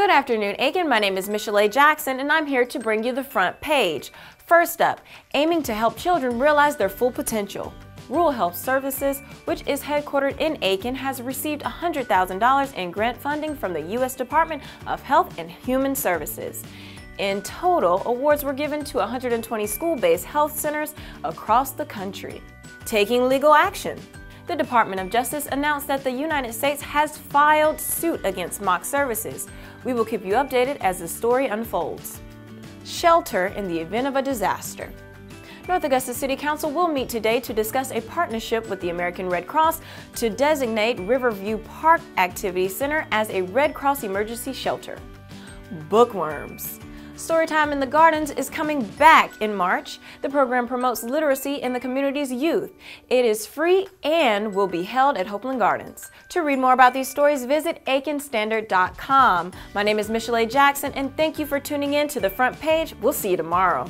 Good afternoon, Aiken. My name is Michelle A. Jackson, and I'm here to bring you the front page. First up, aiming to help children realize their full potential. Rural Health Services, which is headquartered in Aiken, has received $100,000 in grant funding from the U.S. Department of Health and Human Services. In total, awards were given to 120 school-based health centers across the country. Taking legal action the Department of Justice announced that the United States has filed suit against MOX Services. We will keep you updated as the story unfolds. Shelter in the event of a disaster. North Augusta City Council will meet today to discuss a partnership with the American Red Cross to designate Riverview Park Activity Center as a Red Cross emergency shelter. Bookworms. Storytime in the Gardens is coming back in March. The program promotes literacy in the community's youth. It is free and will be held at Hopeland Gardens. To read more about these stories, visit aikenstandard.com. My name is Michelle A. Jackson, and thank you for tuning in to the front page. We'll see you tomorrow.